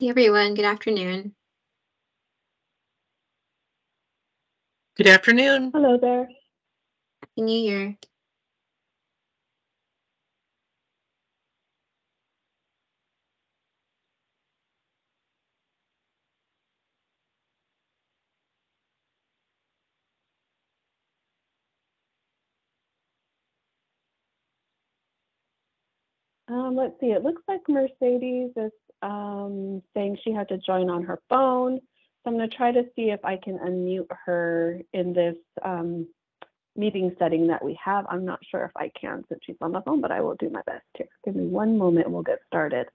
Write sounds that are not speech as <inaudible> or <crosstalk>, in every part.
Hey everyone, good afternoon. Good afternoon. Hello there. Happy New Year. Um, let's see, it looks like Mercedes is um, saying she had to join on her phone. So I'm going to try to see if I can unmute her in this um, meeting setting that we have. I'm not sure if I can since she's on the phone, but I will do my best here. Give me one moment and we'll get started.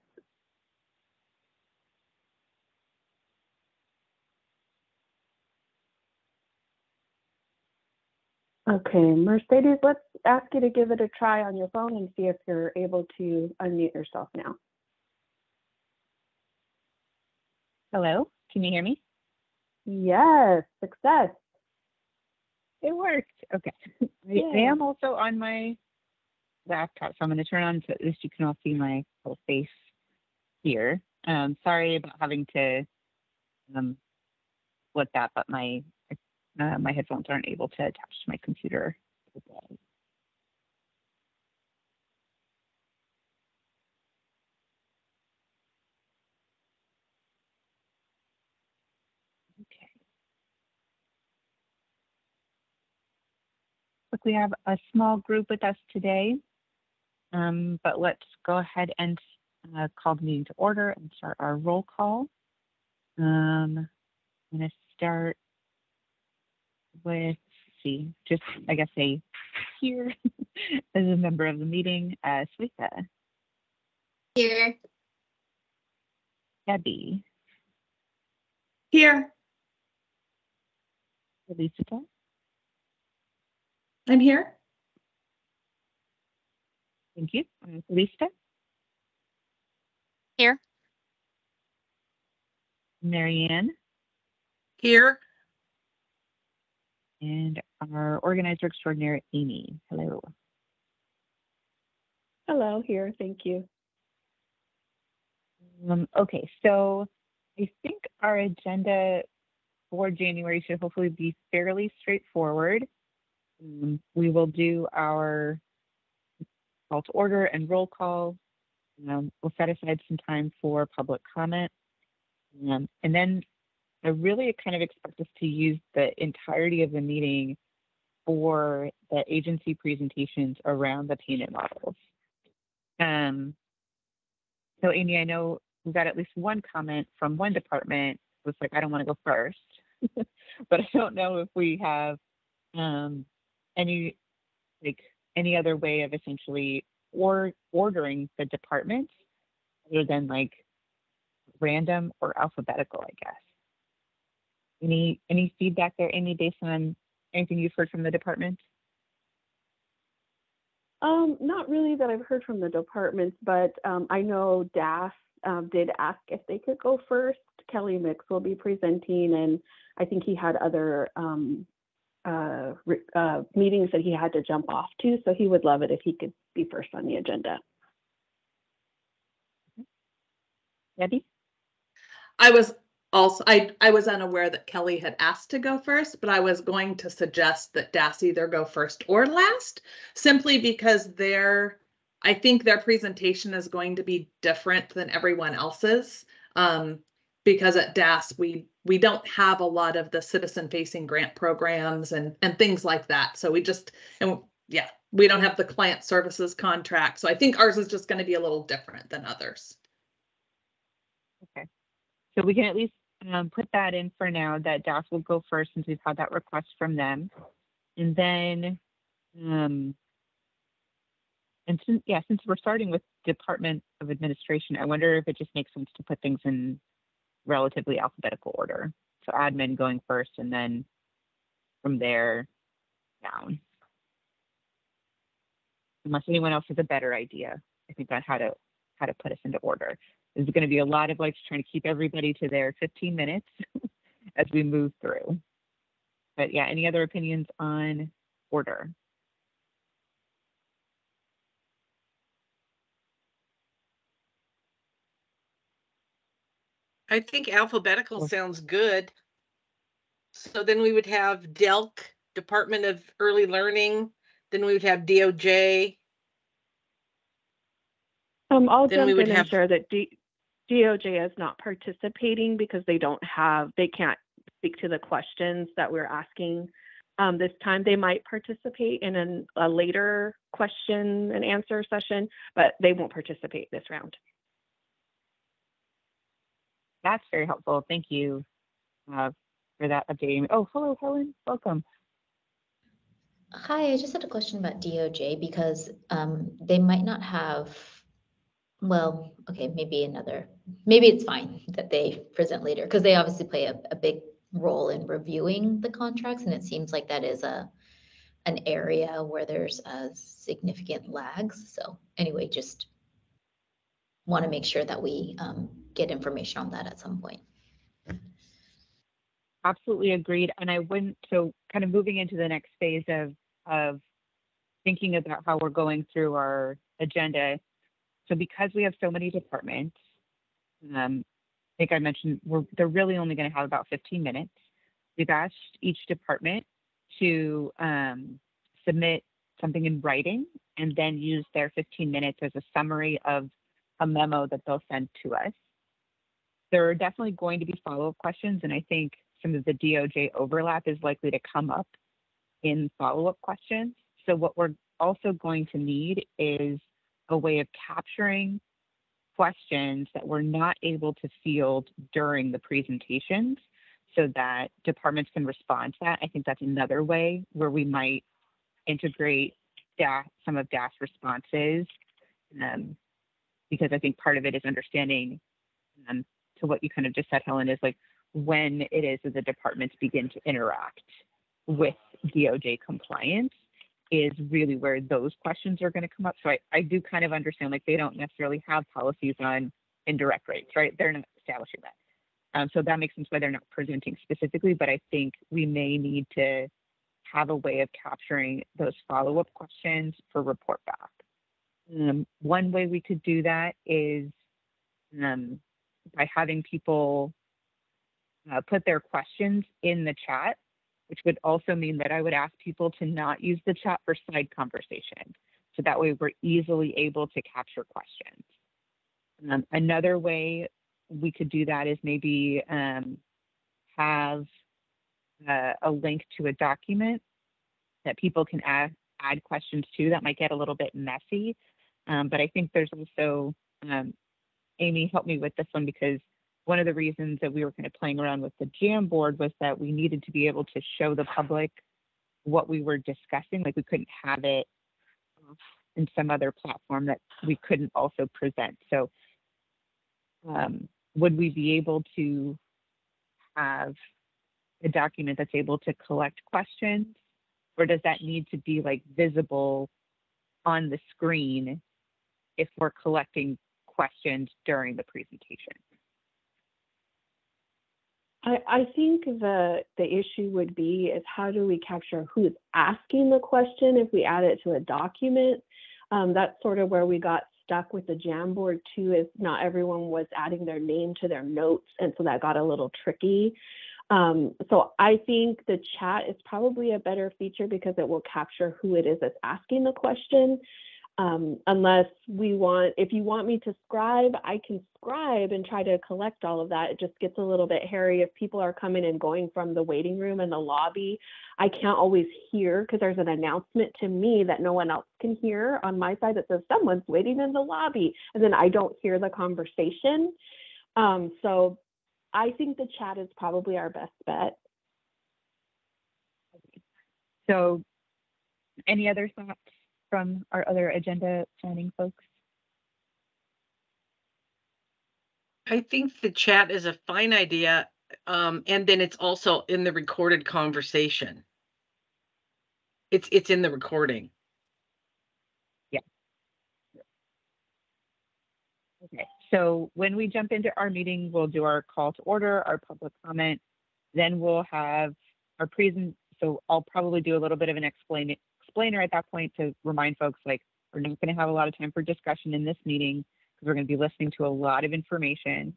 Okay, Mercedes, let's ask you to give it a try on your phone and see if you're able to unmute yourself now. Hello, can you hear me? Yes, success. It worked. Okay. <laughs> I am also on my laptop, so I'm going to turn on so at least you can all see my whole face here. Um, sorry about having to um, split that, but my uh, my headphones aren't able to attach to my computer. Okay. Look, we have a small group with us today, um, but let's go ahead and uh, call the meeting to order and start our roll call. Um, I'm going to start with, let's see, just I guess a here <laughs> as a member of the meeting, uh, Swetha, Here. Debbie, Here. Felicita, I'm here. thank you, uh, Felicita, Here. Marianne, Here. And our organizer extraordinaire, Amy. Hello. Hello, here, thank you. Um, okay, so I think our agenda for January should hopefully be fairly straightforward. Um, we will do our call to order and roll call. Um, we'll set aside some time for public comment. Um, and then I really kind of expect us to use the entirety of the meeting for the agency presentations around the payment models. Um, so Amy, I know we got at least one comment from one department it was like, I don't want to go first. <laughs> but I don't know if we have um, any like any other way of essentially or ordering the departments other than like random or alphabetical, I guess. Any any feedback there, Amy, based on anything you've heard from the department? Um, not really that I've heard from the departments, but um, I know DAS um, did ask if they could go first. Kelly Mix will be presenting, and I think he had other um, uh, re- uh, meetings that he had to jump off to, so he would love it if he could be first on the agenda. Debbie? I was also I I was unaware that Kelly had asked to go first, but I was going to suggest that Das either go first or last, simply because their I think their presentation is going to be different than everyone else's. Um, because at DAS we we don't have a lot of the citizen facing grant programs and and things like that. So we just and yeah, we don't have the client services contract. So I think ours is just going to be a little different than others. Okay. So we can at least um, put that in for now that DAS will go first since we've had that request from them. And then, um, and since, yeah, since we're starting with Department of Administration, I wonder if it just makes sense to put things in relatively alphabetical order. So admin going first and then from there down. Unless anyone else has a better idea, I think on how to how to put us into order. There's going to be a lot of like trying to keep everybody to their 15 minutes <laughs> as we move through. But yeah, any other opinions on order? I think alphabetical sounds good. So then we would have DELC, Department of Early Learning, then we would have DOJ. Um, I'll Then jump we in would and have- share that D- DOJ is not participating because they don't have, they can't speak to the questions that we're asking. Um, this time, they might participate in an, a later question and answer session, but they won't participate this round. That's very helpful. Thank you uh, for that updating. Oh, hello, Helen. Welcome. Hi, I just had a question about DOJ because um, they might not have, well, okay, maybe another, maybe it's fine that they present later because they obviously play a, a big role in reviewing the contracts and it seems like that is a an area where there's a significant lags. So anyway, just want to make sure that we um, get information on that at some point. Absolutely agreed. And I wouldn't, so kind of moving into the next phase of, of thinking about how we're going through our agenda. So because we have so many departments, um, I think I mentioned, we're, they're really only going to have about 15 minutes. We've asked each department to um, submit something in writing and then use their 15 minutes as a summary of a memo that they'll send to us. There are definitely going to be follow-up questions, and I think some of the DOJ overlap is likely to come up in follow-up questions. So what we're also going to need is a way of capturing questions that we're not able to field during the presentations so that departments can respond to that. I think that's another way where we might integrate DAS, some of DAS responses. Um, because I think part of it is understanding um, to what you kind of just said, Helen, is like when it is that the departments begin to interact with DOJ compliance is really where those questions are going to come up. So I, I do kind of understand like they don't necessarily have policies on indirect rates, right? They're not establishing that. Um, so that makes sense why they're not presenting specifically, but I think we may need to have a way of capturing those follow-up questions for report back. Um, one way we could do that is um, by having people uh, put their questions in the chat, which would also mean that I would ask people to not use the chat for side conversation. So that way we're easily able to capture questions. Um, another way we could do that is maybe um, have uh, a link to a document that people can add, add questions to. That might get a little bit messy, um, but I think there's also, um, Amy helped me with this one because one of the reasons that we were kind of playing around with the Jamboard was that we needed to be able to show the public what we were discussing. Like we couldn't have it in some other platform that we couldn't also present. So um, would we be able to have a document that's able to collect questions? Or does that need to be like visible on the screen if we're collecting questions during the presentation? I, I think the the issue would be is how do we capture who's asking the question if we add it to a document? Um, that's sort of where we got stuck with the Jamboard too, is not everyone was adding their name to their notes, and so that got a little tricky. Um, so I think the chat is probably a better feature because it will capture who it is that's asking the question. Um, unless we want, if you want me to scribe, I can scribe and try to collect all of that. It just gets a little bit hairy if people are coming and going from the waiting room and the lobby. I can't always hear because there's an announcement to me that no one else can hear on my side that says someone's waiting in the lobby, and then I don't hear the conversation. Um, so I think the chat is probably our best bet. So any other thoughts from our other agenda planning folks? I think the chat is a fine idea. Um, and then it's also in the recorded conversation. It's, it's in the recording. Yeah. Okay, so when we jump into our meeting, we'll do our call to order, our public comment. Then we'll have our present, so I'll probably do a little bit of an explain, explainer at that point to remind folks like, we're not gonna have a lot of time for discussion in this meeting because we're gonna be listening to a lot of information.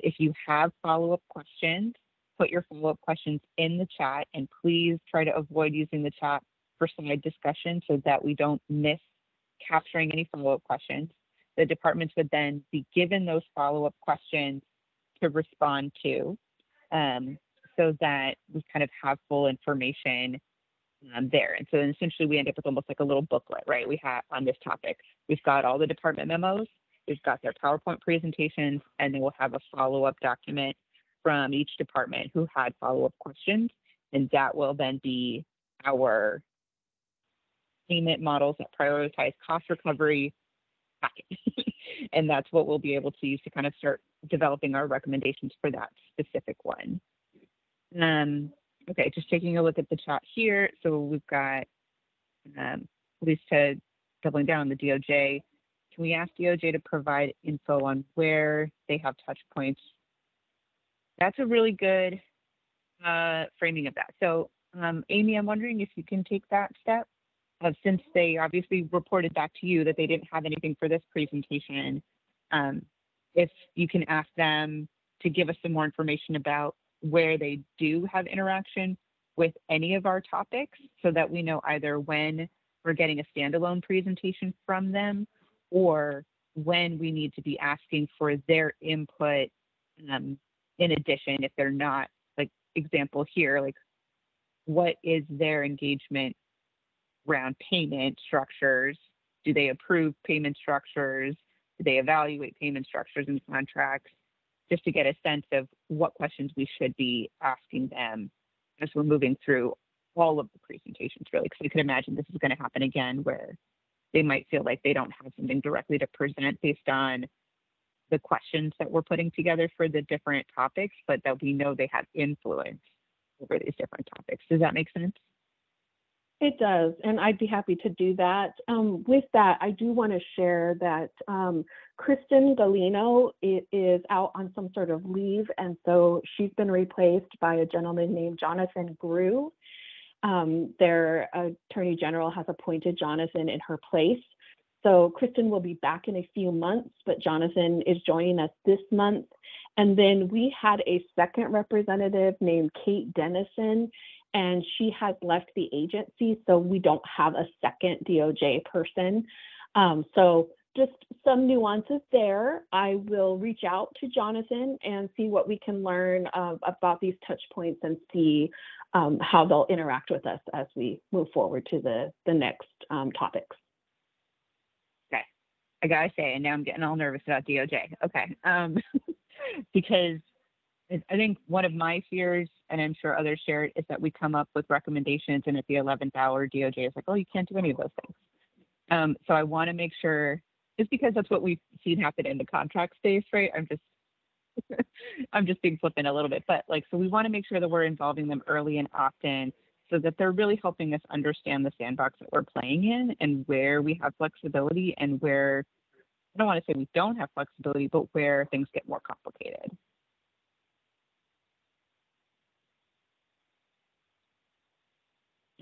If you have follow-up questions, put your follow-up questions in the chat and please try to avoid using the chat for slide discussion so that we don't miss capturing any follow-up questions. The departments would then be given those follow-up questions to respond to um, so that we kind of have full information um, there. And so then essentially we end up with almost like a little booklet, right? We have on this topic. We've got all the department memos, we've got their PowerPoint presentations, and then we'll have a follow-up document from each department who had follow-up questions. And that will then be our payment models that prioritize cost recovery <laughs> and that's what we'll be able to use to kind of start developing our recommendations for that specific one. Um, okay, just taking a look at the chat here. So we've got um, doubling down on the DOJ. Can we ask DOJ to provide info on where they have touch points? That's a really good uh, framing of that. So um, Amy, I'm wondering if you can take that step. Uh, since they obviously reported back to you that they didn't have anything for this presentation, um, if you can ask them to give us some more information about where they do have interaction with any of our topics so that we know either when we're getting a standalone presentation from them or when we need to be asking for their input um, in addition if they're not like example here like what is their engagement around payment structures? Do they approve payment structures? Do they evaluate payment structures and contracts just to get a sense of what questions we should be asking them as we're moving through all of the presentations really because we could imagine this is going to happen again where they might feel like they don't have something directly to present based on the questions that we're putting together for the different topics but that we know they have influence over these different topics. Does that make sense It does, and I'd be happy to do that. Um, with that, I do want to share that um, Kristen Galino is out on some sort of leave, and so she's been replaced by a gentleman named Jonathan Grew. Um, their Attorney General has appointed Jonathan in her place. So Kristen will be back in a few months, but Jonathan is joining us this month. And then we had a second representative named Kate Dennison, and she has left the agency, so we don't have a second DOJ person. Um, so just some nuances there. I will reach out to Jonathan and see what we can learn uh, about these touch points and see um, how they'll interact with us as we move forward to the, the next um, topics. Okay. I gotta say, and now I'm getting all nervous about DOJ. Okay, um, <laughs> because I think one of my fears, and I'm sure others share it, is that we come up with recommendations, and at the 11th hour, DOJ is like, "Oh, you can't do any of those things." Um, so I want to make sure, just because that's what we've seen happen in the contract space, right? I'm just, <laughs> I'm just being flippant a little bit, but like, so we want to make sure that we're involving them early and often, so that they're really helping us understand the sandbox that we're playing in and where we have flexibility and where I don't want to say we don't have flexibility, but where things get more complicated.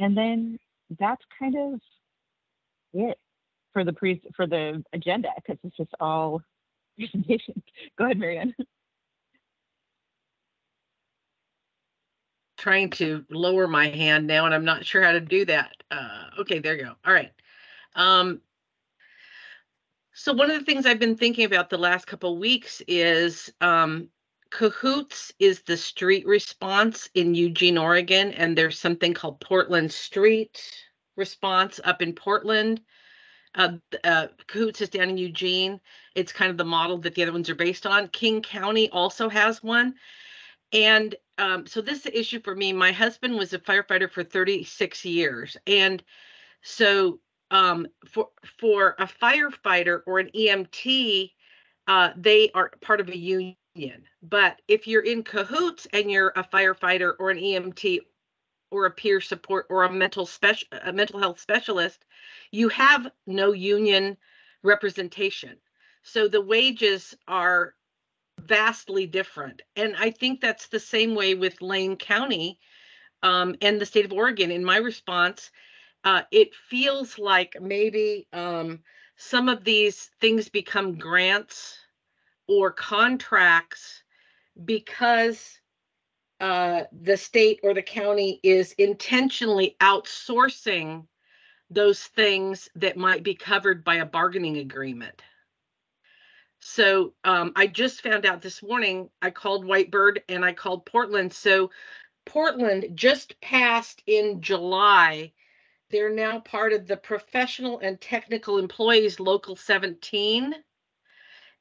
And then that's kind of it for the pre for the agenda because it's just all <laughs> presentations. Go ahead, Marianne. Trying to lower my hand now and I'm not sure how to do that. Uh, okay, there you go. All right. Um, so one of the things I've been thinking about the last couple weeks is um, Cahoots is the street response in Eugene, Oregon, and there's something called Portland Street Response up in Portland. Uh, uh, Cahoots is down in Eugene. It's kind of the model that the other ones are based on. King County also has one. And um, so this is the issue for me. My husband was a firefighter for 36 years. And so um, for for a firefighter or an EMT, uh, they are part of a union. But if you're in cahoots and you're a firefighter or an EMT or a peer support or a mental special a mental health specialist, you have no union representation. So the wages are vastly different. And I think that's the same way with Lane County um, and the state of Oregon. In my response, uh, it feels like maybe um, some of these things become grants or contracts because uh, the state or the county is intentionally outsourcing those things that might be covered by a bargaining agreement. So um, I just found out this morning, I called Whitebird and I called Portland. So Portland just passed in July. They're now part of the Professional and Technical Employees Local 17.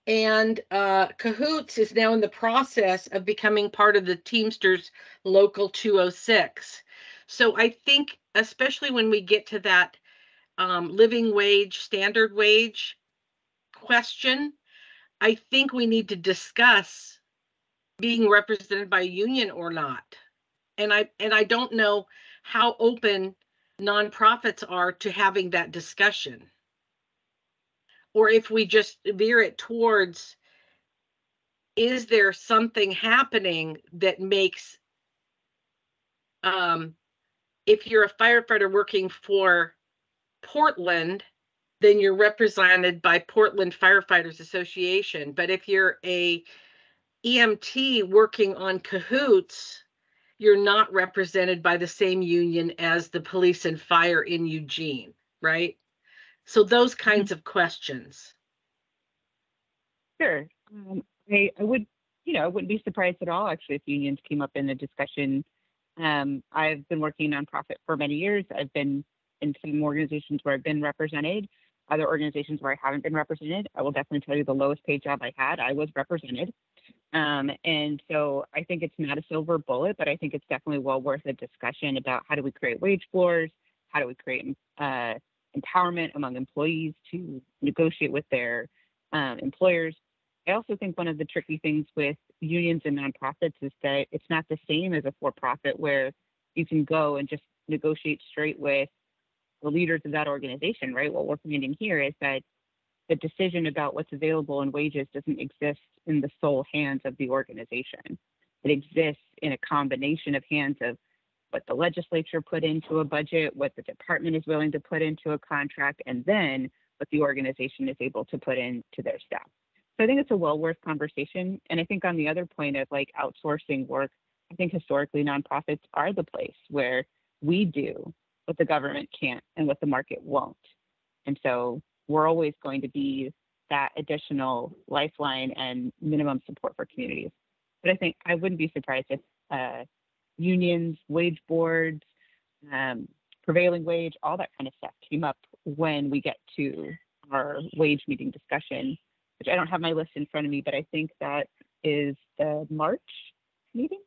And uh, Cahoots is now in the process of becoming part of the Teamsters Local 206. So I think, especially when we get to that um, living wage, standard wage question, I think we need to discuss being represented by a union or not. And I and I don't know how open nonprofits are to having that discussion. Or if we just veer it towards is there something happening that makes um if you're a firefighter working for Portland then you're represented by Portland Firefighters Association. But if you're a EMT working on cahoots, you're not represented by the same union as the police and fire in Eugene, right? So those kinds of questions. Sure. Um, I, I would, you know, I wouldn't be surprised at all actually if unions came up in the discussion. Um, I've been working nonprofit for many years. I've been in some organizations where I've been represented other organizations where I haven't been represented. I will definitely tell you the lowest paid job I had, I was represented. Um, and so I think it's not a silver bullet, but I think it's definitely well worth a discussion about how do we create wage floors? How do we create uh, empowerment among employees to negotiate with their um, employers? I also think one of the tricky things with unions and nonprofits is that it's not the same as a for profit where you can go and just negotiate straight with the leaders of that organization, right? What we're finding here is that the decision about what's available in wages doesn't exist in the sole hands of the organization. It exists in a combination of hands of what the legislature put into a budget, what the department is willing to put into a contract, and then what the organization is able to put into their staff. So I think it's a well worth conversation. And I think on the other point of like outsourcing work, I think historically nonprofits are the place where we do what the government can't and what the market won't. And so we're always going to be that additional lifeline and minimum support for communities. But I think I wouldn't be surprised if uh, unions, wage boards, um, prevailing wage, all that kind of stuff came up when we get to our wage meeting discussion, which I don't have my list in front of me, but I think that is the March meeting.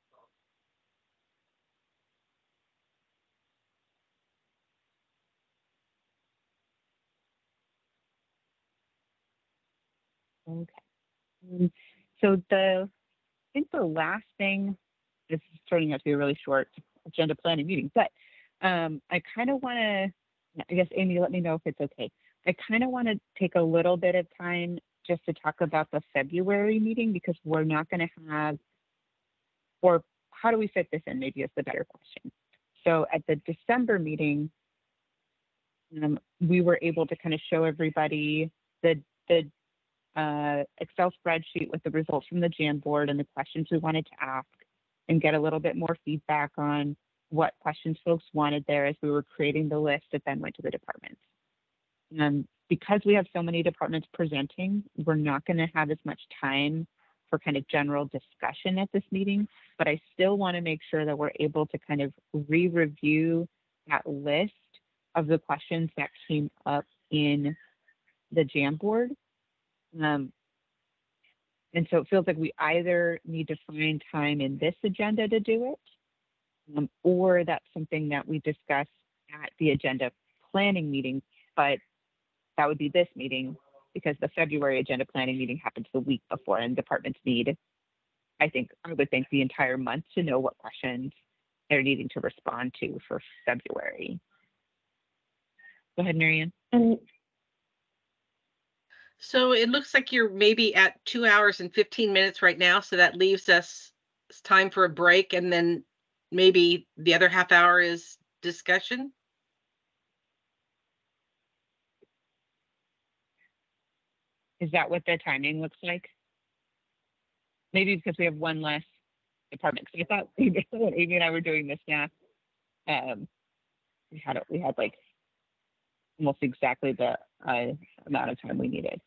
Okay. Um, so the, I think the last thing, this is turning out to be a really short agenda planning meeting, but um, I kind of want to, I guess, Amy, let me know if it's okay. I kind of want to take a little bit of time just to talk about the February meeting because we're not going to have, or how do we fit this in? Maybe is the better question. So at the December meeting, um, we were able to kind of show everybody the the uh, Excel spreadsheet with the results from the Jamboard and the questions we wanted to ask and get a little bit more feedback on what questions folks wanted there as we were creating the list that then went to the departments. Um, because we have so many departments presenting, we're not going to have as much time for kind of general discussion at this meeting, but I still want to make sure that we're able to kind of re-review that list of the questions that came up in the Jamboard um, and so it feels like we either need to find time in this agenda to do it, um, or that's something that we discuss at the agenda planning meeting, but that would be this meeting because the February agenda planning meeting happens the week before and departments need, I think, I would think the entire month to know what questions they're needing to respond to for February. Go ahead, Marianne. And So it looks like you're maybe at two hours and 15 minutes right now. So that leaves us time for a break and then maybe the other half hour is discussion. Is that what the timing looks like? maybe because we have one less department. 'Cause I thought <laughs> when Amy and I were doing this math, um, we had, we had like almost exactly the amount of time we needed.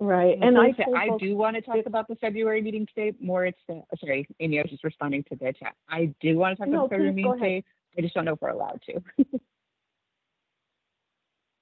Right, And and I I, I do want to talk about the February meeting today. More, it's the, sorry, Amy, I was just responding to the chat. I do want to talk No, about the February meeting today. I just don't know if we're allowed to. <laughs>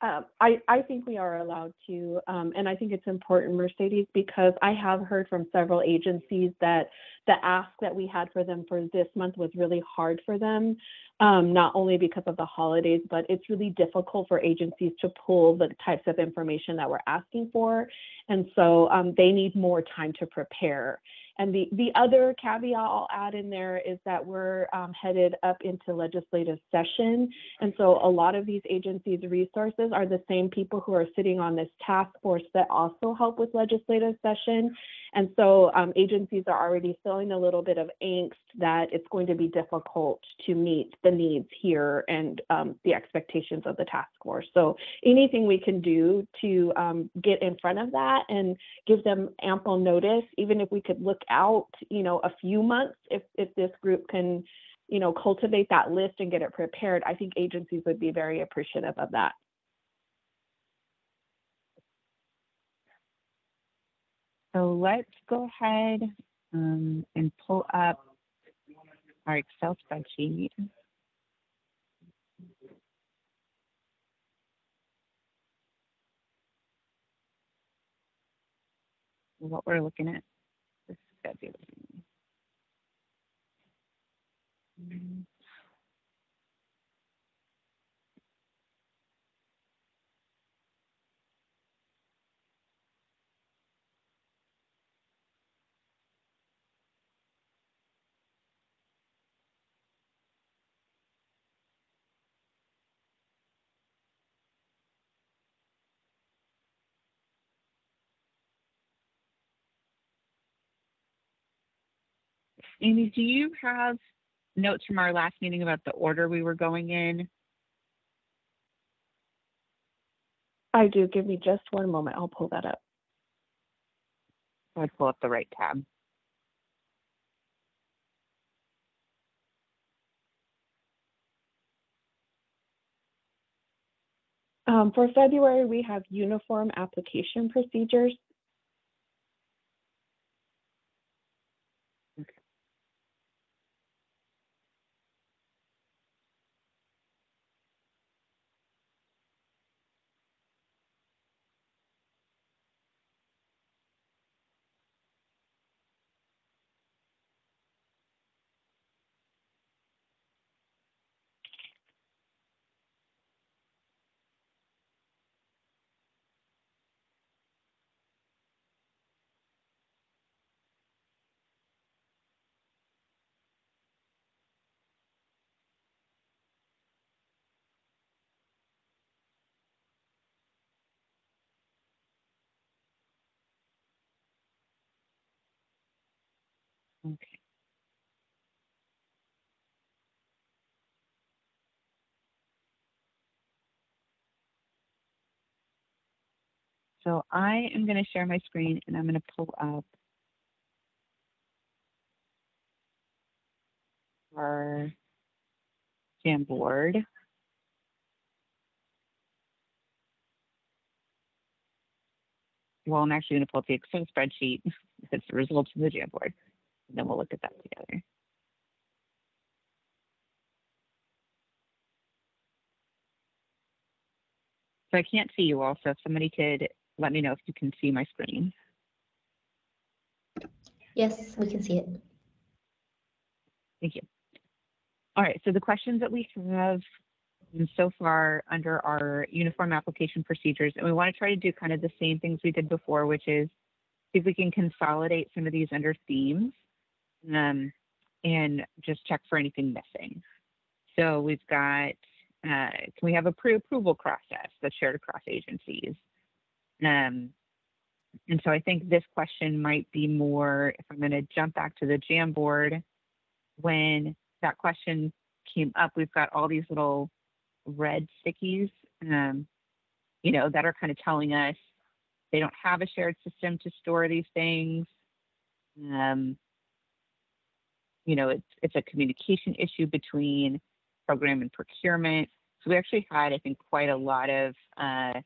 Um, I, I think we are allowed to, um, and I think it's important, Mercedes, because I have heard from several agencies that the ask that we had for them for this month was really hard for them, um, not only because of the holidays, but it's really difficult for agencies to pull the types of information that we're asking for. And so um, they need more time to prepare. And the, the other caveat I'll add in there is that we're um, headed up into legislative session. And so a lot of these agencies' resources are the same people who are sitting on this task force that also help with legislative session. And so um, agencies are already feeling a little bit of angst that it's going to be difficult to meet the needs here and um, the expectations of the task force. So anything we can do to um, get in front of that and give them ample notice, even if we could look out, you know, a few months, if, if this group can, you know, cultivate that list and get it prepared, I think agencies would be very appreciative of that. So let's go ahead um, and pull up our Excel spreadsheet. What we're looking at this February. Amy, do you have notes from our last meeting about the order we were going in? I do. Give me just one moment. I'll pull that up. I'd pull up the right tab. Um, for February, we have uniform application procedures. Okay. So I am going to share my screen and I'm going to pull up our Jamboard. Well, I'm actually going to pull up the Excel spreadsheet. <laughs> It's the results of the Jamboard. And then we'll look at that together. So I can't see you all, so if somebody could let me know if you can see my screen. Yes, we can see it. Thank you. All right, so the questions that we have so far under our uniform application procedures, and we want to try to do kind of the same things we did before, which is see if we can consolidate some of these under themes um, and just check for anything missing. So we've got, uh, can we have a pre-approval process that's shared across agencies? Um, and so I think this question might be more, if I'm going to jump back to the Jamboard, when that question came up, we've got all these little red stickies, um, you know, that are kind of telling us they don't have a shared system to store these things. Um, you know, it's it's a communication issue between program and procurement. So we actually had, I think, quite a lot of uh,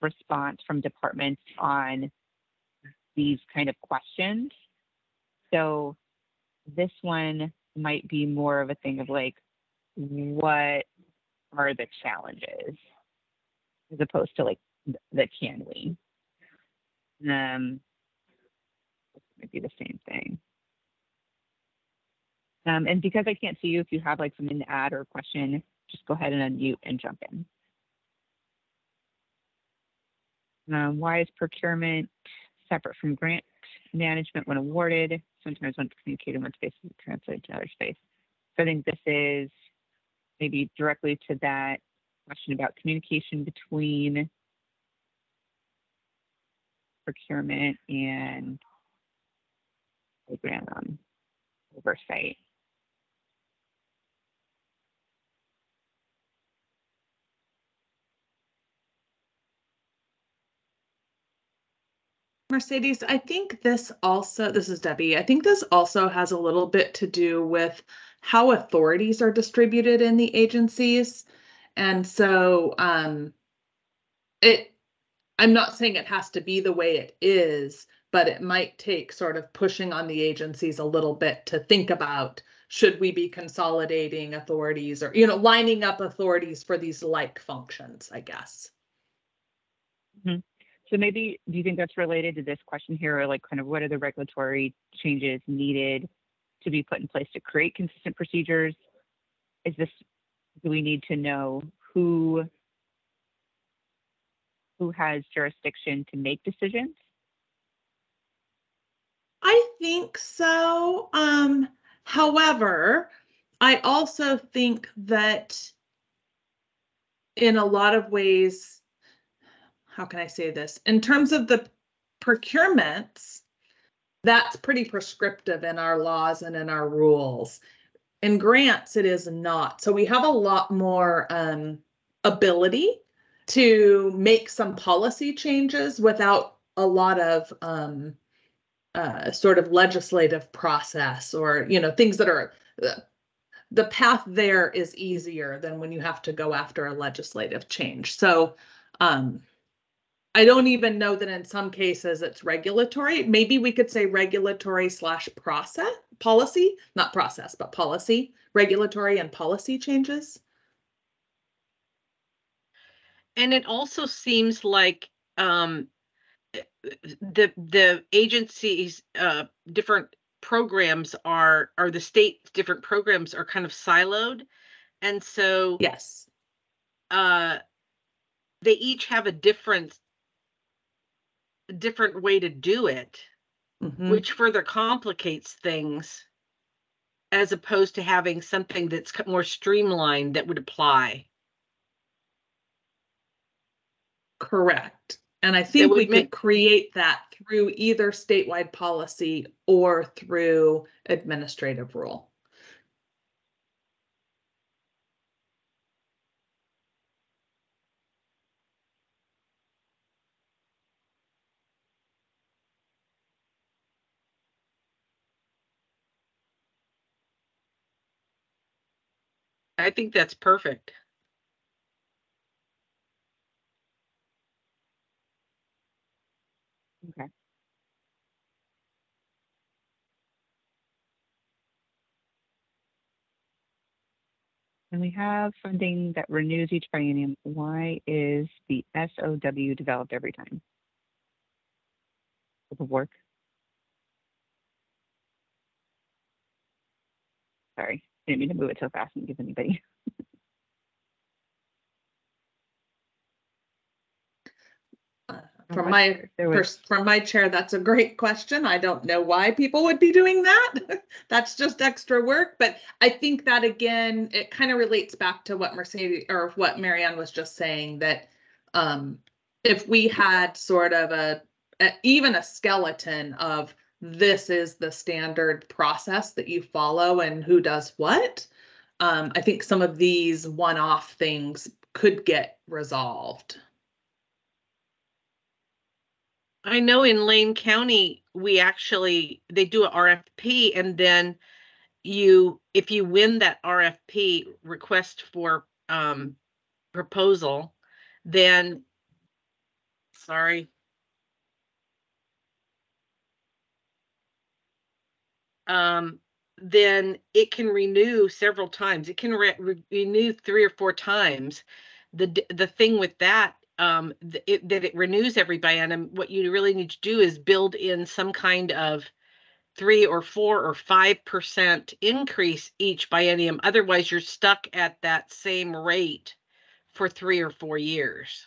response from departments on these kind of questions. So this one might be more of a thing of like, what are the challenges, as opposed to like the can we. Um, this might be the same thing. Um, and because I can't see you, if you have like something to add or a question, just go ahead and unmute and jump in. Um, why is procurement separate from grant management when awarded? Sometimes when communicated in one space is translated to another space. So I think this is maybe directly to that question about communication between procurement and program oversight. Mercedes, I think this also, this is Debbie, I think this also has a little bit to do with how authorities are distributed in the agencies. And so um it, I'm not saying it has to be the way it is, but it might take sort of pushing on the agencies a little bit to think about should we be consolidating authorities or, you know, lining up authorities for these like functions, I guess. So maybe, do you think that's related to this question here, or like kind of what are the regulatory changes needed to be put in place to create consistent procedures? Is this, do we need to know who who has jurisdiction to make decisions? I think so. Um, however, I also think that in a lot of ways, how can I say this? In terms of the procurements, that's pretty prescriptive in our laws and in our rules. In grants, it is not. So we have a lot more um, ability to make some policy changes without a lot of um, uh, sort of legislative process or you know things that are uh, the path there is easier than when you have to go after a legislative change. So um, I don't even know that in some cases it's regulatory. Maybe we could say regulatory slash process policy, not process, but policy, regulatory and policy changes. And it also seems like um the the agencies uh different programs are are the state's different programs are kind of siloed. And so Yes. uh they each have a different different way to do it, Mhm. which further complicates things as opposed to having something that's more streamlined that would apply. Correct. And I think we could create that through either statewide policy or through administrative rule. I think that's perfect. Okay. And we have funding that renews each biennium. Why is the SOW developed every time? Will it work? Sorry, didn't mean to move it so fast and give anybody. <laughs> Uh, From my sure if there was- from my chair, that's a great question. I don't know why people would be doing that. <laughs> That's just extra work, but I think that again, it kind of relates back to what Mercedes or what Marianne was just saying that um if we had sort of a, a even a skeleton of this is the standard process that you follow and who does what, um, I think some of these one-off things could get resolved. I know in Lane County, we actually, they do an RFP and then you, if you win that RFP request for um proposal, then sorry. Um, then it can renew several times. It can re- re- renew three or four times. The the thing with that um th- it, that it renews every biennium, what you really need to do is build in some kind of three or four or five percent increase each biennium. Otherwise, you're stuck at that same rate for three or four years.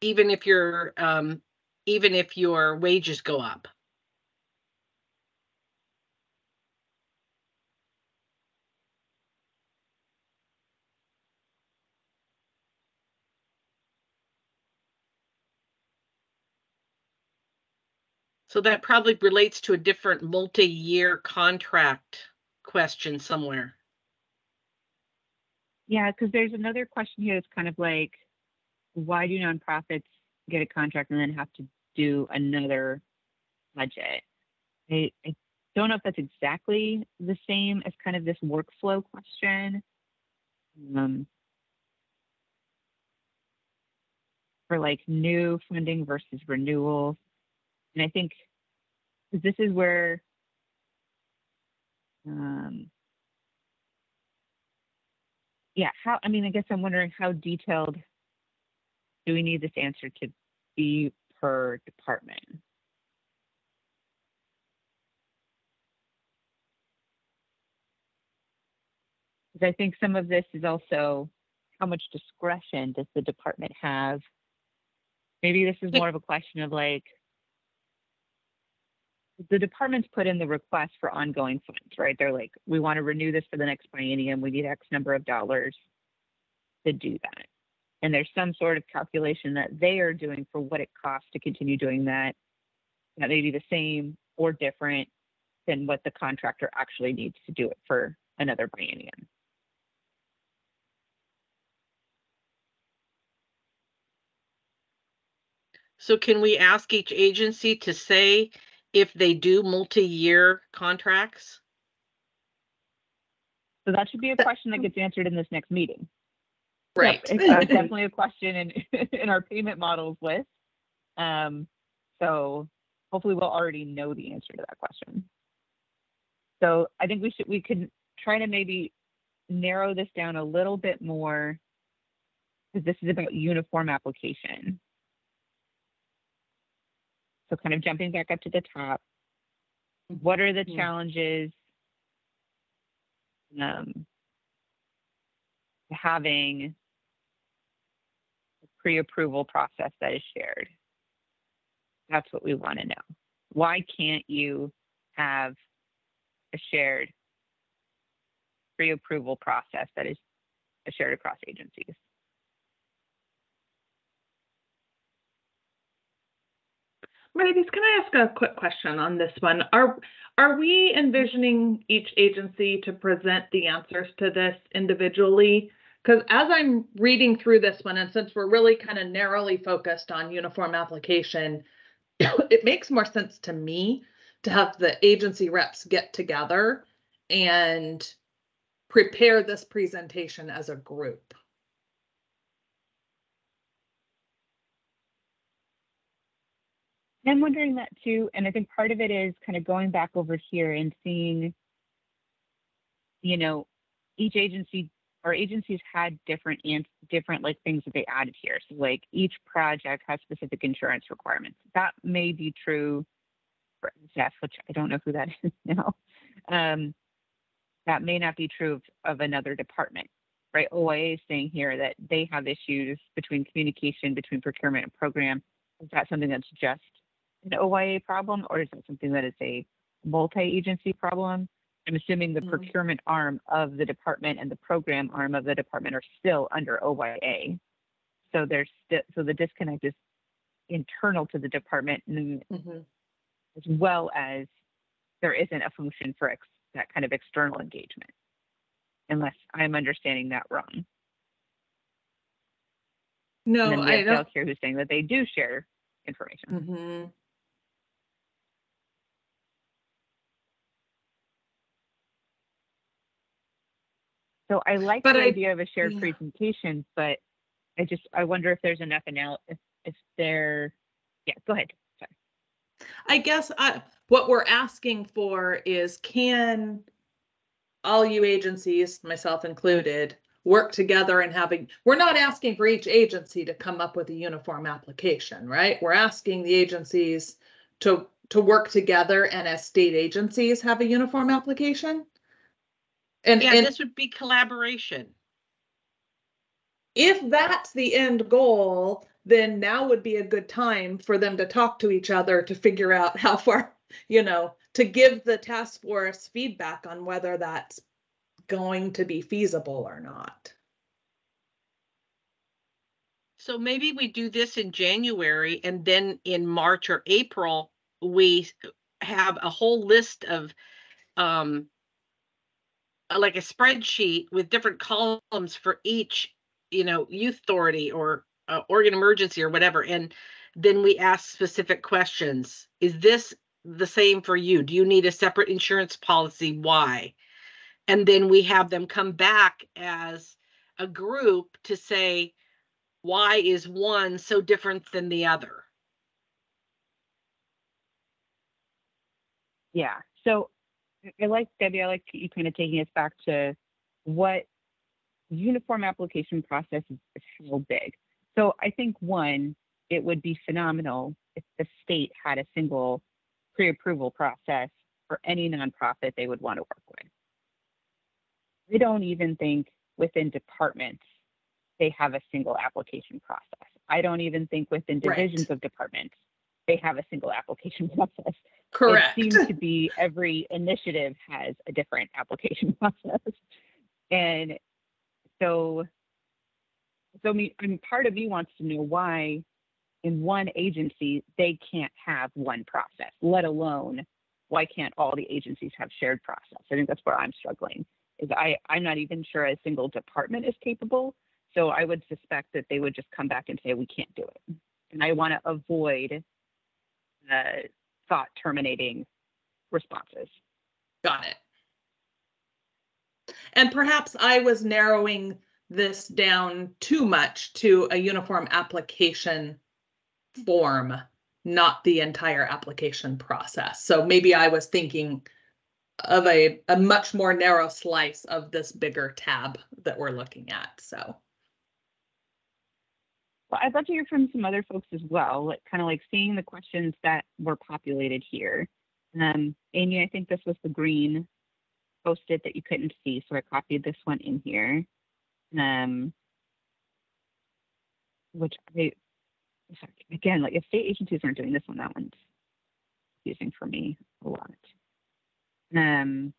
Even if your um, even if your wages go up. So that probably relates to a different multi-year contract question somewhere. Yeah, because there's another question here that's kind of like, why do nonprofits get a contract and then have to do another budget? I, I don't know if that's exactly the same as kind of this workflow question. Um, for like new funding versus renewal. And I think this is where um, yeah, how, I mean, I guess I'm wondering how detailed do we need this answer to be per department? Because I think some of this is also how much discretion does the department have? Maybe this is more of a question of like, the departments put in the request for ongoing funds, right? They're like, we want to renew this for the next biennium. We need X number of dollars to do that. And there's some sort of calculation that they are doing for what it costs to continue doing that. That may be the same or different than what the contractor actually needs to do it for another biennium. So can we ask each agency to say if they do multi-year contracts? So that should be a question that gets answered in this next meeting. Right. It's uh, <laughs> definitely a question in, <laughs> in our payment models list. Um, so hopefully we'll already know the answer to that question. So I think we should, we could try to maybe narrow this down a little bit more because this is about uniform application. So kind of jumping back up to the top, what are the Mhm. challenges um, having pre-approval process that is shared. That's what we want to know. Why can't you have a shared pre-approval process that is shared across agencies? Ladies, can I ask a quick question on this one? Are, are we envisioning each agency to present the answers to this individually? Because as I'm reading through this one, and since we're really kind of narrowly focused on uniform application, <coughs> it makes more sense to me to have the agency reps get together and prepare this presentation as a group. I'm wondering that too, and I think part of it is kind of going back over here and seeing, you know, each agency or agencies had different and different like things that they added here. So like each project has specific insurance requirements. That may be true for NSF, which I don't know who that <laughs> is now. Um, that may not be true of, of another department, right? OYA is saying here that they have issues between communication between procurement and program. Is that something that's just an OYA problem, or is that something that is a multi-agency problem? I'm assuming the Mm. procurement arm of the department and the program arm of the department are still under OYA. So there's still, so the disconnect is internal to the department and as well as there isn't a function for ex, that kind of external engagement. Unless I'm understanding that wrong. No, and then we I don't. here who's saying that they do share information. Mhm. So I like But the I- idea of a shared yeah. presentation, but I just, I wonder if there's enough anal, if, if there, yeah, go ahead. Sorry. I guess I, what we're asking for is can all you agencies, myself included, work together and having, we're not asking for each agency to come up with a uniform application, right? We're asking the agencies to, to work together and as state agencies have a uniform application. And, Yeah, and this would be collaboration. if that's the end goal, then now would be a good time for them to talk to each other to figure out how far, <laughs> you know, to give the task force feedback on whether that's going to be feasible or not. So maybe we do this in January and then in March or April, we have a whole list of um like a spreadsheet with different columns for each, you know, youth authority or uh, Oregon emergency or whatever. And then we ask specific questions. Is this the same for you? Do you need a separate insurance policy? Why? And then we have them come back as a group to say, why is one so different than the other? Yeah, so I- like, Debbie, I like you kind of taking us back to what uniform application process is so big. So I think one, it would be phenomenal if the state had a single pre-approval process for any nonprofit they would want to work with. I don't even think within departments they have a single application process. I don't even think within Right. divisions of departments they have a single application <laughs> process. Correct. It seems to be every initiative has a different application <laughs> process. And so, so me, and part of me wants to know why in one agency they can't have one process, let alone why can't all the agencies have shared process? I think that's where I'm struggling. Is I, I'm not even sure a single department is capable. So I would suspect that they would just come back and say, we can't do it. And I want to avoid uh, thought terminating responses. Got it. And perhaps I was narrowing this down too much to a uniform application form, not the entire application process. So maybe I was thinking of a, a much more narrow slice of this bigger tab that we're looking at, so. Well, I'd love to hear from some other folks as well, like kind of like seeing the questions that were populated here. Um, Amy, I think this was the green post-it that you couldn't see, so I copied this one in here. Um, which I, sorry, again, like if state agencies aren't doing this one, that one's confusing for me a lot. Um,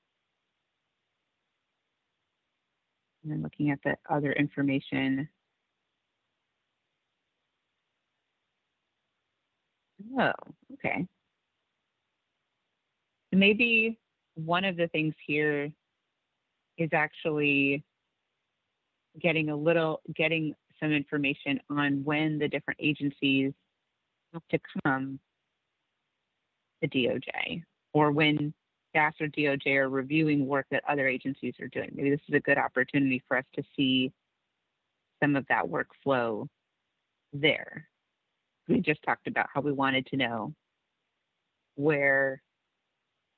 and then looking at the other information. Oh, okay. Maybe one of the things here is actually getting a little, getting some information on when the different agencies have to come to DOJ or when staff or DOJ are reviewing work that other agencies are doing. Maybe this is a good opportunity for us to see some of that workflow there we just talked about how we wanted to know where,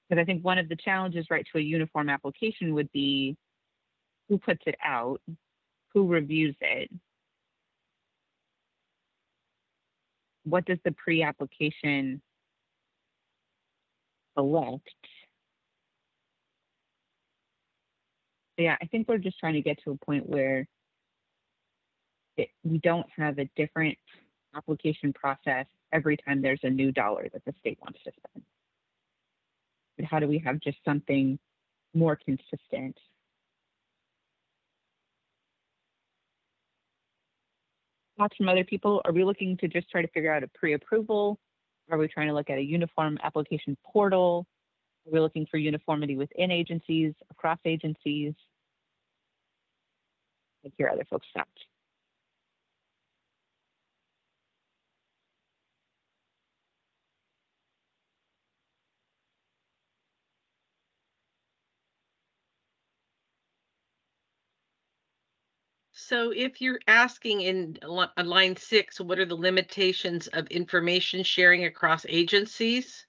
because I think one of the challenges, right, to a uniform application would be who puts it out, who reviews it, what does the pre-application select? Yeah, I think we're just trying to get to a point where it, we don't have a different application process every time there's a new dollar that the state wants to spend. But how do we have just something more consistent? Thoughts from other people? Are we looking to just try to figure out a pre-approval? Are we trying to look at a uniform application portal? Are we looking for uniformity within agencies, across agencies? Like hear other folks' thoughts. So if you're asking in line six, what are the limitations of information sharing across agencies?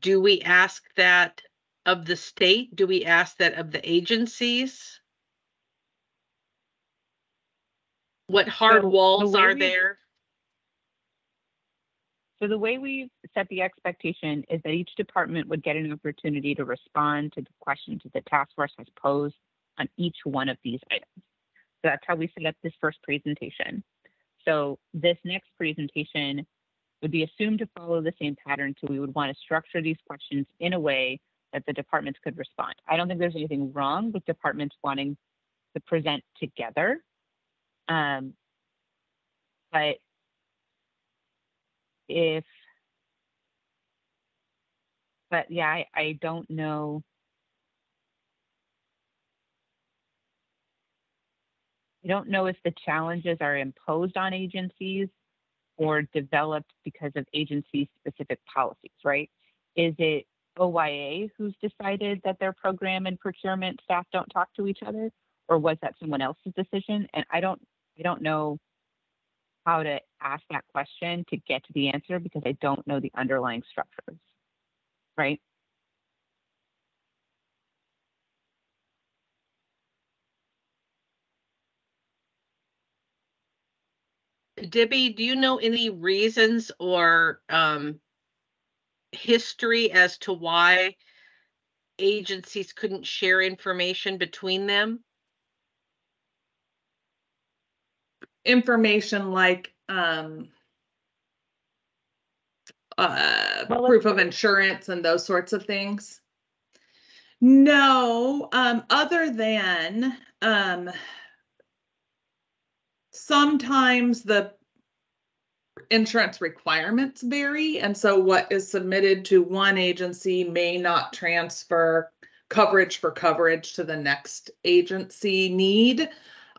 Do we ask that of the state? Do we ask that of the agencies? What hard So walls way are we- there? So the way we've set the expectation is that each department would get an opportunity to respond to the questions that the task force has posed on each one of these items. So that's how we set up this first presentation. So this next presentation would be assumed to follow the same pattern. So we would want to structure these questions in a way that the departments could respond. I don't think there's anything wrong with departments wanting to present together. Um, but if but yeah I, I don't know i don't know if the challenges are imposed on agencies or developed because of agency specific policies right is it oya who's decided that their program and procurement staff don't talk to each other or was that someone else's decision and i don't i don't know how to ask that question to get to the answer because I don't know the underlying structures. Right? Debbie, do you know any reasons or um history as to why agencies couldn't share information between them? Information like, um, uh, Well, proof of insurance and those sorts of things. No, um, other than, um, sometimes the insurance requirements vary, and so what is submitted to one agency may not transfer coverage for coverage to the next agency need.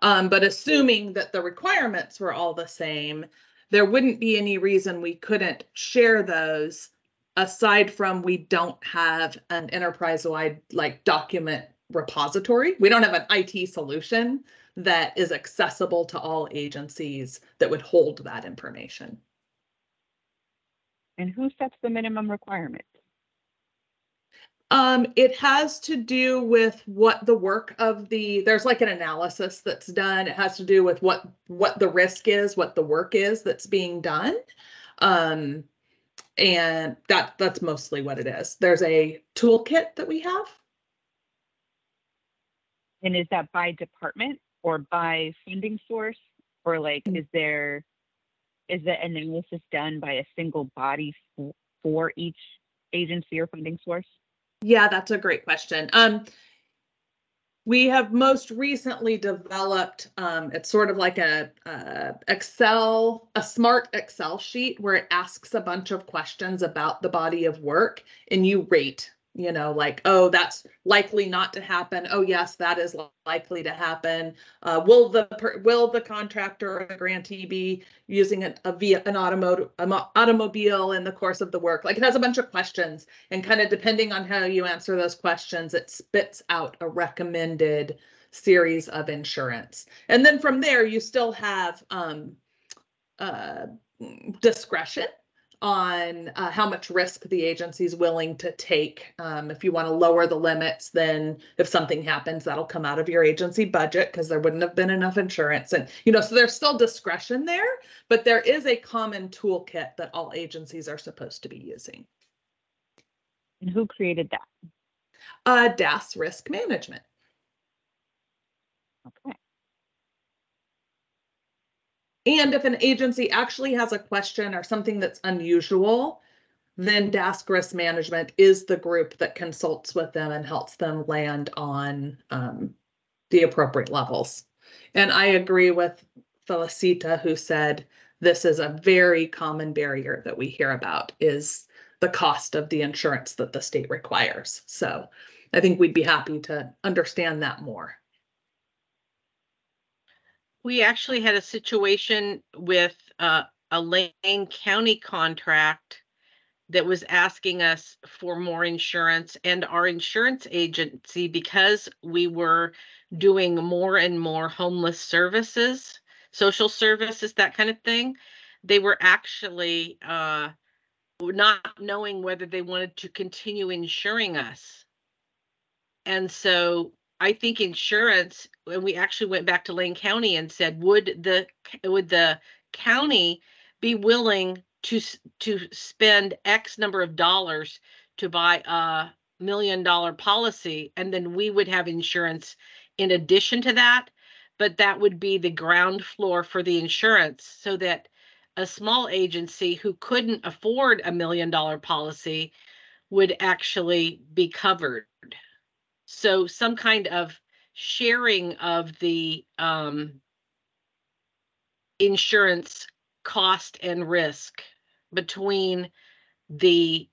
Um, but assuming that the requirements were all the same, there wouldn't be any reason we couldn't share those aside from we don't have an enterprise-wide like document repository. We don't have an IT solution that is accessible to all agencies that would hold that information. And who sets the minimum requirement? Um, it has to do with what the work of the, there's like an analysis that's done. It has to do with what, what the risk is, what the work is that's being done. Um, and that, that's mostly what it is. There's a toolkit that we have. And is that by department or by funding source? Or like, is there, is the analysis done by a single body f- for each agency or funding source? Yeah, that's a great question. Um, we have most recently developed, um, it's sort of like a, uh, Excel, a smart Excel sheet where it asks a bunch of questions about the body of work and you rate, you know, like, oh, that's likely not to happen. Oh, yes, that is li- likely to happen. Uh, will the, will the contractor or the grantee be using an, a via, an automotive, automobile in the course of the work? Like it has a bunch of questions and kind of depending on how you answer those questions, it spits out a recommended series of insurance. And then from there, you still have um, uh, discretion on uh, how much risk the agency is willing to take. Um, if you want to lower the limits, then if something happens, that'll come out of your agency budget because there wouldn't have been enough insurance. And, you know, so there's still discretion there, but there is a common toolkit that all agencies are supposed to be using. And who created that? Uh, DAS risk management. Okay. And if an agency actually has a question or something that's unusual, then DAS risk management is the group that consults with them and helps them land on um, the appropriate levels. And I agree with Felicita who said this is a very common barrier that we hear about is the cost of the insurance that the state requires. So I think we'd be happy to understand that more. We actually had a situation with uh, a Lane County contract that was asking us for more insurance and our insurance agency, because we were doing more and more homeless services, social services, that kind of thing, they were actually uh, not knowing whether they wanted to continue insuring us. And so I think insurance, when we actually went back to Lane County and said, would the, would the county be willing to, to spend X number of dollars to buy a million dollar policy? And then we would have insurance in addition to that. But that would be the ground floor for the insurance so that a small agency who couldn't afford a million dollar policy would actually be covered. So some kind of sharing of the um insurance cost and risk between the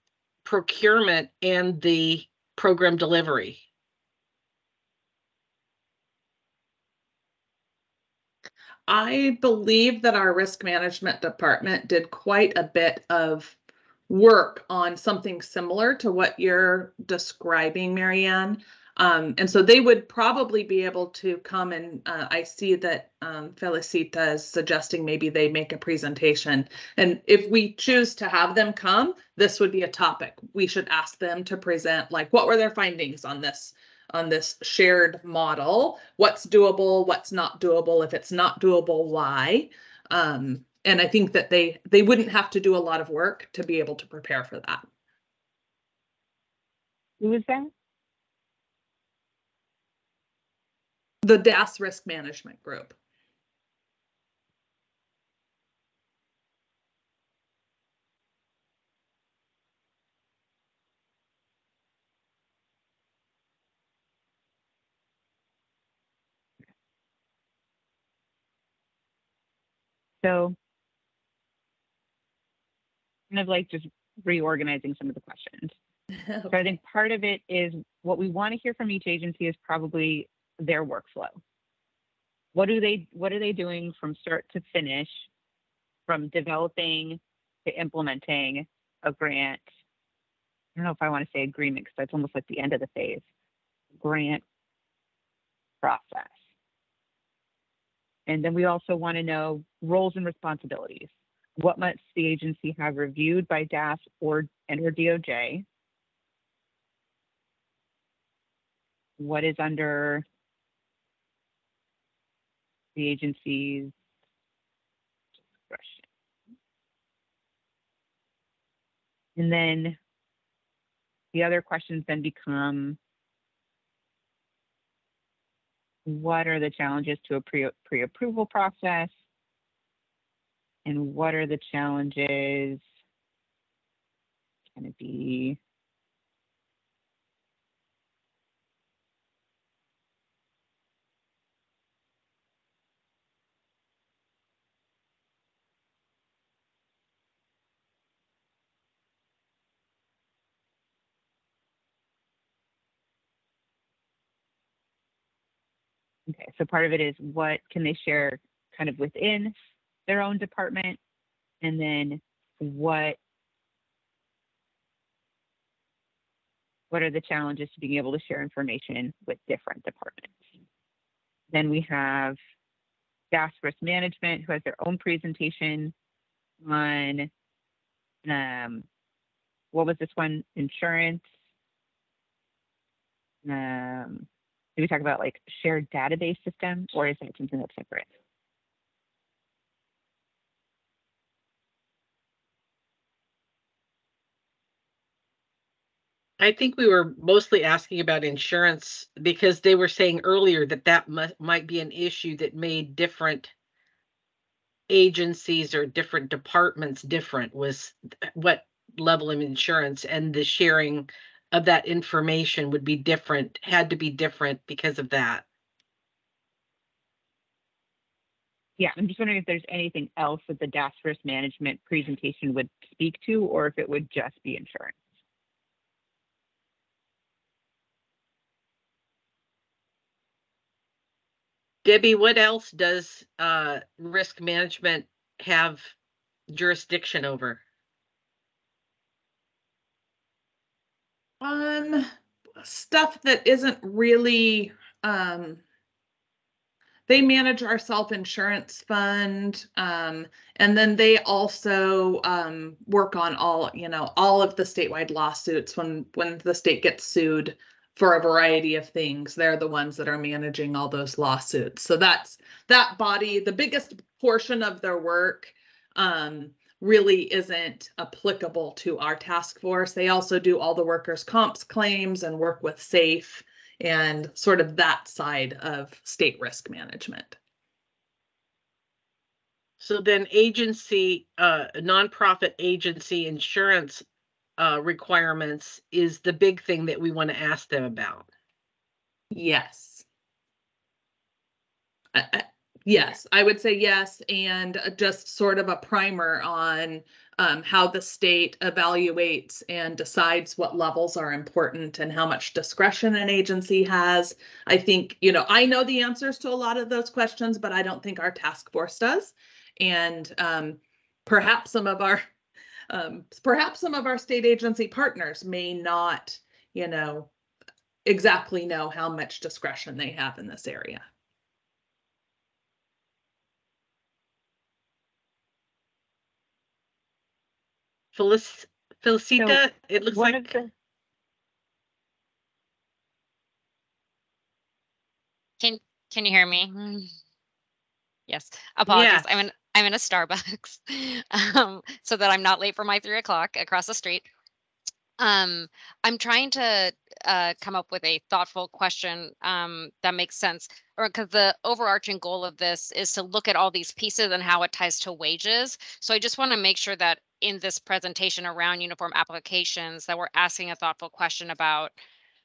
procurement and the program delivery. I believe that our risk management department did quite a bit of work on something similar to what you're describing, Marianne. Um, and so they would probably be able to come and, uh, I see that, um, Felicita is suggesting maybe they make a presentation. And if we choose to have them come, this would be a topic. We should ask them to present, like, what were their findings on this? on this shared model, what's doable, what's not doable, if it's not doable, why? Um, and I think that they, they wouldn't have to do a lot of work to be able to prepare for that. Who was that? The DAS Risk Management Group. So kind of like just reorganizing some of the questions. <laughs> So I think part of it is what we want to hear from each agency is probably their workflow. What do they what are they doing from start to finish, from developing to implementing a grant? I don't know if I want to say agreement because that's almost like the end of the phase. Grant process. And then we also want to know roles and responsibilities. What must the agency have reviewed by DAS or and or DOJ? What is under the agency's discretion? And then the other questions then become what are the challenges to a pre, pre-approval process? And what are the challenges going to be? So part of it is what can they share kind of within their own department? And then what what are the challenges to being able to share information with different departments? Then we have DAS risk management who has their own presentation on um, what was this one? Insurance. Um, did we talk about like shared database system or is that something that's separate? I think we were mostly asking about insurance because they were saying earlier that that mu- might be an issue that made different agencies or different departments different was what level of insurance and the sharing of that information would be different, had to be different because of that. Yeah, I'm just wondering if there's anything else that the DAS risk management presentation would speak to or if it would just be insurance. Debbie, what else does uh risk management have jurisdiction over? Um, stuff that isn't really, um, they manage our self-insurance fund, um, and then they also, um, work on all, you know, all of the statewide lawsuits when, when the state gets sued for a variety of things. They're the ones that are managing all those lawsuits. So that's, that body, the biggest portion of their work, um, really isn't applicable to our task force. They also do all the workers' comps claims and work with SAIF and sort of that side of state risk management. So then agency, uh, nonprofit agency insurance, uh, requirements is the big thing that we want to ask them about. Yes. I- I- Yes, I would say yes, and uh, just sort of a primer on um, how the state evaluates and decides what levels are important and how much discretion an agency has. I think, you know, I know the answers to a lot of those questions, but I don't think our task force does. And um, perhaps some of our, um, perhaps some of our state agency partners may not, you know, exactly know how much discretion they have in this area. Felic- Felicita, it looks One of like, the, Can can you hear me? Mm. <laughs> Yes, apologies. Yes. I'm in I'm in a Starbucks, <laughs> um, so that I'm not late for my three o'clock across the street. Um, I'm trying to uh, come up with a thoughtful question um, that makes sense, or because the overarching goal of this is to look at all these pieces and how it ties to wages. So I just want to make sure that in this presentation around uniform applications, that we're asking a thoughtful question about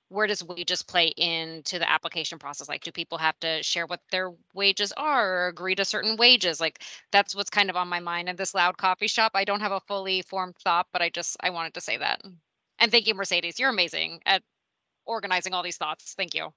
where does wages play into the application process? Like, do people have to share what their wages are or agree to certain wages? Like, that's what's kind of on my mind in this loud coffee shop. I don't have a fully formed thought, but I just, I wanted to say that. And thank you, Mercedes. You're amazing at organizing all these thoughts. Thank you.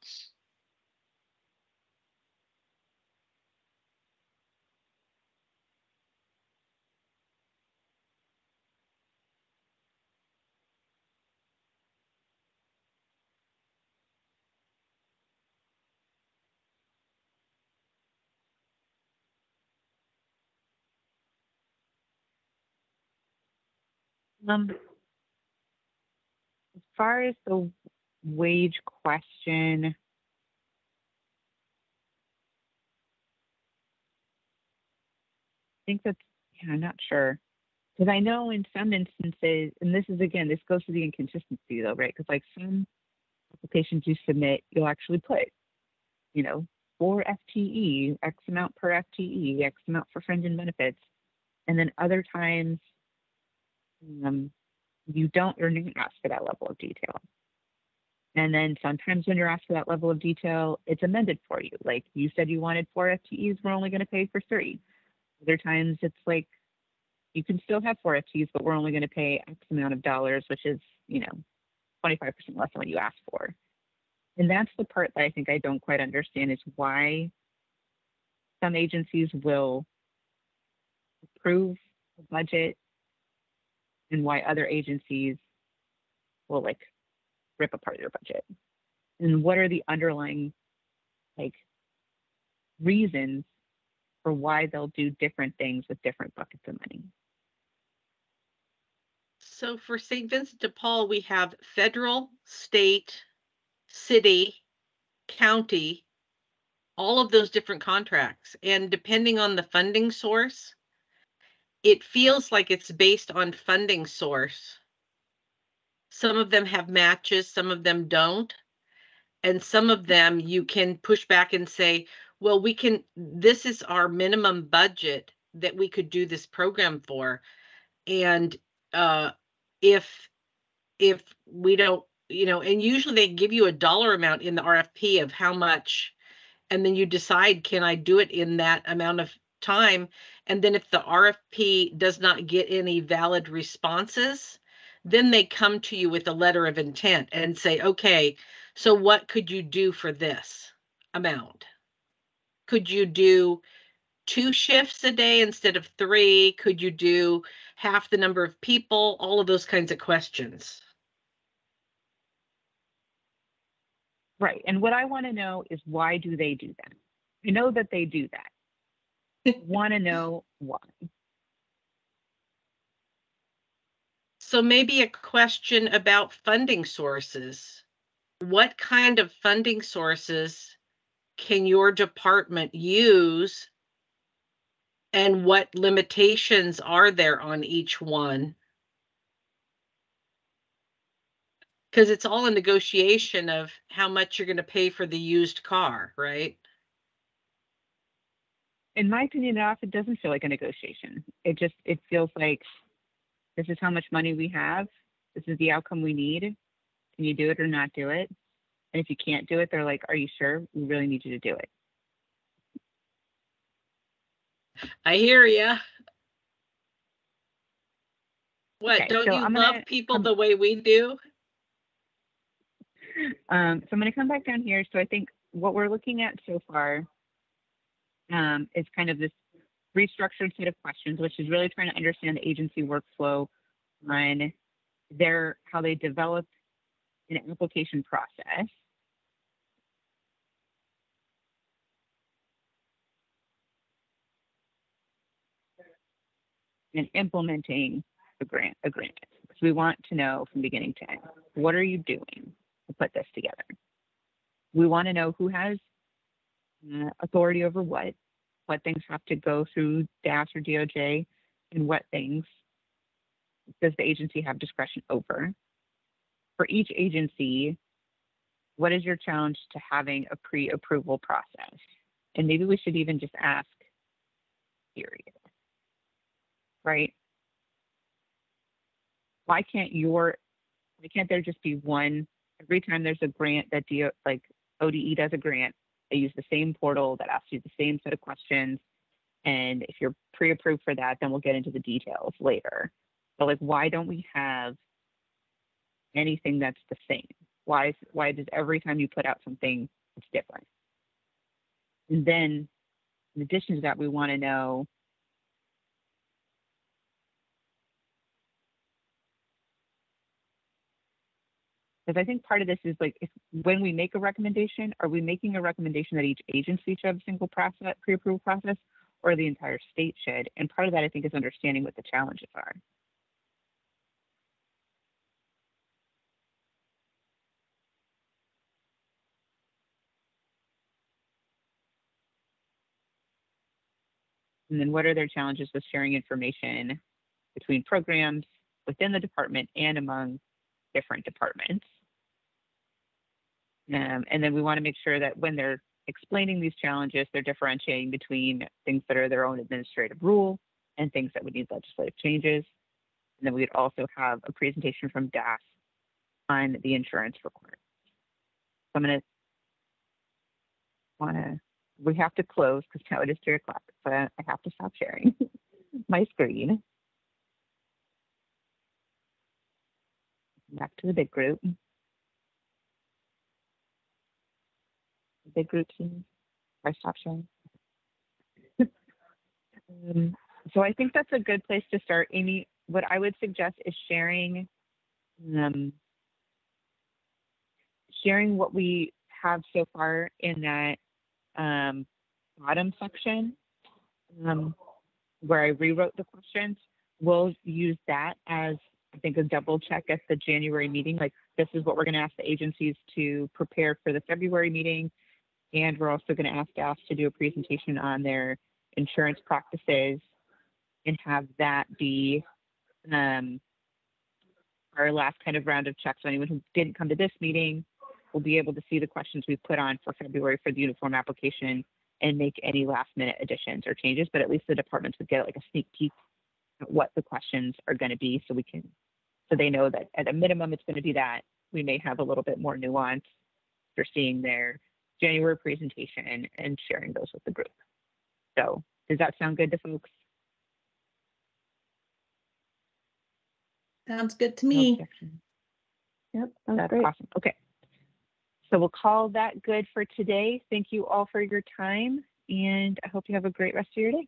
Um, as far as the wage question, I think that's, yeah, I'm not sure. Because I know in some instances, and this is again, this goes to the inconsistency though, right? Because like some applications you submit, you'll actually put, you know, for FTE, X amount per FTE, X amount for fringe and benefits. And then other times, um, you don't you're not asked for that level of detail. And then sometimes when you're asked for that level of detail, it's amended for you. Like you said you wanted four FTEs, we're only going to pay for three. Other times it's like you can still have four FTEs, but we're only going to pay X amount of dollars, which is, you know, 25% less than what you asked for. And that's the part that I think I don't quite understand is why some agencies will approve a budget and why other agencies will like rip apart your budget. And what are the underlying like reasons for why they'll do different things with different buckets of money? so for St. Vincent de Paul, we have federal, state, city, county, all of those different contracts. And depending on the funding source, it feels like it's based on funding source. Some of them have matches, some of them don't. And some of them you can push back and say, well, we can, this is our minimum budget that we could do this program for. And uh, if, if we don't, you know, and usually they give you a dollar amount in the RFP of how much, and then you decide, can I do it in that amount of time? And then if the RFP does not get any valid responses, then they come to you with a letter of intent and say, okay, so what could you do for this amount? Could you do two shifts a day instead of three? Could you do half the number of people? All of those kinds of questions. Right. And what I want to know is why do they do that? I know that they do that. Want to know why. So maybe a question about funding sources. What kind of funding sources can your department use? And what limitations are there on each one? Because it's all a negotiation of how much you're going to pay for the used car, right? In my opinion, it often doesn't feel like a negotiation. It just it feels like this is how much money we have. This is the outcome we need. Can you do it or not do it? And if you can't do it, they're like, "Are you sure? We really need you to do it." I hear you. What, Okay, don't so you I'm love gonna- people um, the way we do? Um, so I'm going to come back down here. So I think what we're looking at so far um, is kind of this restructured set of questions, which is really trying to understand the agency workflow on their how they develop an application process. And implementing a grant agreement. Because we want to know from beginning to end, what are you doing to put this together? We want to know who has uh, authority over what, what things have to go through DAS or DOJ, and what things does the agency have discretion over. For each agency, what is your challenge to having a pre-approval process? And maybe we should even just ask, period. Right? Why can't your, why can't there just be one, every time there's a grant that DO, like ODE does a grant, they use the same portal that asks you the same set of questions. And if you're pre-approved for that, then we'll get into the details later. But like, why don't we have anything that's the same? Why is, why does every time you put out something, it's different? And then in addition to that, we want to know because I think part of this is like when we make a recommendation, are we making a recommendation that each agency should have a single process pre-approval process or the entire state should? And part of that I think is understanding what the challenges are. And then what are their challenges with sharing information between programs within the department and among different departments? Um, and then we want to make sure that when they're explaining these challenges, they're differentiating between things that are their own administrative rule and things that would need legislative changes. And then we'd also have a presentation from DAS on the insurance requirements. So I'm going to want to, we have to close because now it is three o'clock, so I have to stop sharing <laughs> my screen. Back to the big group. big group scene. I stop sharing. <laughs> um, so I think that's a good place to start. Amy, what I would suggest is sharing, um, sharing what we have so far in that um, bottom section, um, where I rewrote the questions. We'll use that as I think a double check at the January meeting. Like this is what we're going to ask the agencies to prepare for the February meeting. And we're also going to ask staff to do a presentation on their insurance practices and have that be um, our last kind of round of checks. So anyone who didn't come to this meeting will be able to see the questions we put on for February for the uniform application and make any last minute additions or changes, but at least the departments would get like a sneak peek at what the questions are going to be so we can, so they know that at a minimum it's going to be that. We may have a little bit more nuance for seeing their January presentation and sharing those with the group. So does that sound good to folks? Sounds good to Oh, No me. Yep, sounds That's great. awesome. Okay. So we'll call that good for today. Thank you all for your time and I hope you have a great rest of your day.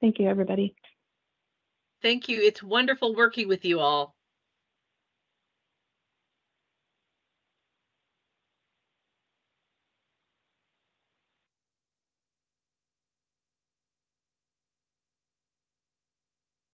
Thank you, everybody. Thank you. It's wonderful working with you all.